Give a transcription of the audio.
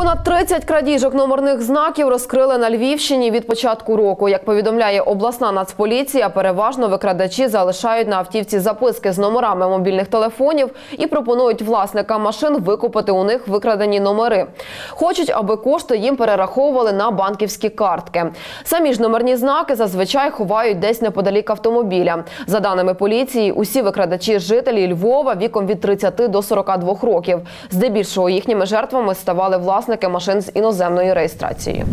30 крадіжок номерних знаків розкрили на Львівщині від початку року. Як повідомляє обласна нацполіція, переважно викрадачі залишають на автівці записки з номерами мобільних телефонів і пропонують власникам машин викупити у них викрадені номери. Хочуть, аби кошти їм перераховували на банківські картки. Самі ж номерні знаки зазвичай ховають десь неподалік автомобіля. За даними поліції, усі викрадачі жителі Львова віком від 30 до 42 років. Здебільшого їхніми жертвами ставали власники машин з іноземною реєстрацією.